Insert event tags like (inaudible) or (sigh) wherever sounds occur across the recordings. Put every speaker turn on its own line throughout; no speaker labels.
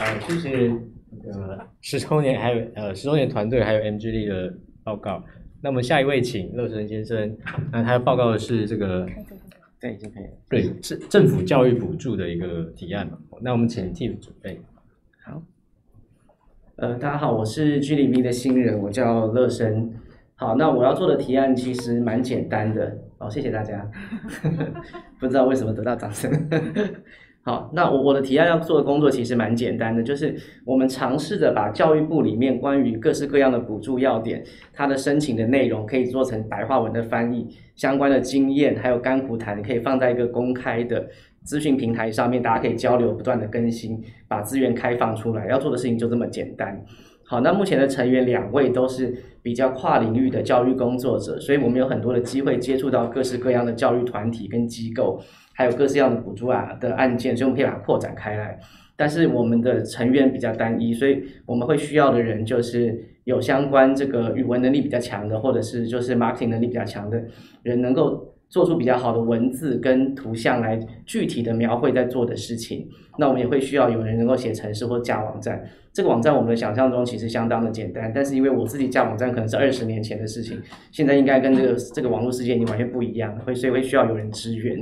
呃，谢谢呃十周年还有呃十周年团队还有 MGD 的报告。那么下一位请乐生先生，那他要报告的是这个
对，已经可以了。
对政政府教育补助的一个提案嘛？那我们请 Tim 准备。
好，呃，大家好，我是 G 里 B 的新人，我叫乐生。好，那我要做的提案其实蛮简单的。好，谢谢大家。(laughs) 不知道为什么得到掌声。好，那我我的提案要做的工作其实蛮简单的，就是我们尝试着把教育部里面关于各式各样的补助要点，它的申请的内容可以做成白话文的翻译，相关的经验还有甘苦谈可以放在一个公开的资讯平台上面，大家可以交流，不断的更新，把资源开放出来。要做的事情就这么简单。好，那目前的成员两位都是比较跨领域的教育工作者，所以我们有很多的机会接触到各式各样的教育团体跟机构。还有各式各样的补助啊的案件，所以我们可以把它扩展开来。但是我们的成员比较单一，所以我们会需要的人就是有相关这个语文能力比较强的，或者是就是 marketing 能力比较强的人，能够做出比较好的文字跟图像来具体的描绘在做的事情。那我们也会需要有人能够写程式或架网站。这个网站我们的想象中其实相当的简单，但是因为我自己架网站可能是二十年前的事情，现在应该跟这个 (laughs) 这个网络世界已经完全不一样，会所以会需要有人支援。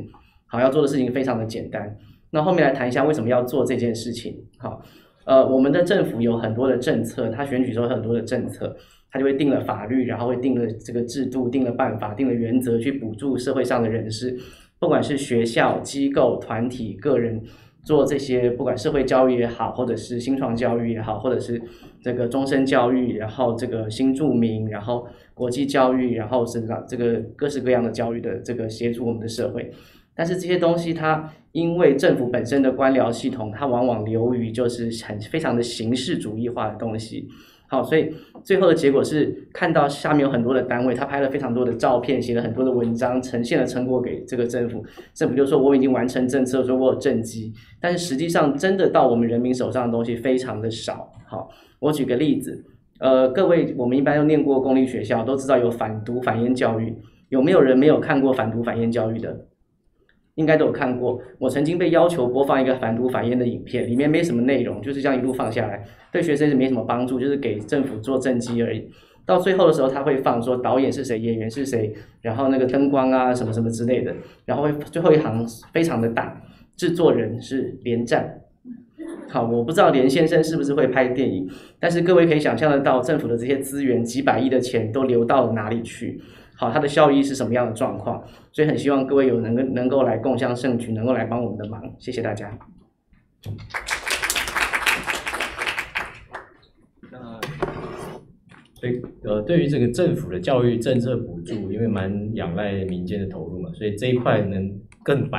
好，要做的事情非常的简单。那后面来谈一下为什么要做这件事情。好，呃，我们的政府有很多的政策，它选举时候很多的政策，他就会定了法律，然后会定了这个制度，定了办法，定了原则去补助社会上的人士，不管是学校、机构、团体、个人做这些，不管社会教育也好，或者是新创教育也好，或者是这个终身教育，然后这个新住民，然后国际教育，然后是这个各式各样的教育的这个协助我们的社会。但是这些东西，它因为政府本身的官僚系统，它往往流于就是很非常的形式主义化的东西。好，所以最后的结果是看到下面有很多的单位，他拍了非常多的照片，写了很多的文章，呈现了成果给这个政府。政府就说我已经完成政策，说我有政绩，但是实际上真的到我们人民手上的东西非常的少。好，我举个例子，呃，各位我们一般都念过公立学校，都知道有反毒反烟教育，有没有人没有看过反毒反烟教育的？应该都有看过。我曾经被要求播放一个反毒反烟的影片，里面没什么内容，就是这样一路放下来，对学生是没什么帮助，就是给政府做政绩而已。到最后的时候，他会放说导演是谁，演员是谁，然后那个灯光啊什么什么之类的，然后会最后一行非常的大，制作人是连战。好，我不知道连先生是不是会拍电影，但是各位可以想象得到，政府的这些资源几百亿的钱都流到了哪里去？好，它的效益是什么样的状况？所以很希望各位有能够能够来共襄盛举，能够来帮我们的忙，谢谢大家。
那所以呃，对于这个政府的教育政策补助，因为蛮仰赖民间的投入嘛，所以这一块能更白。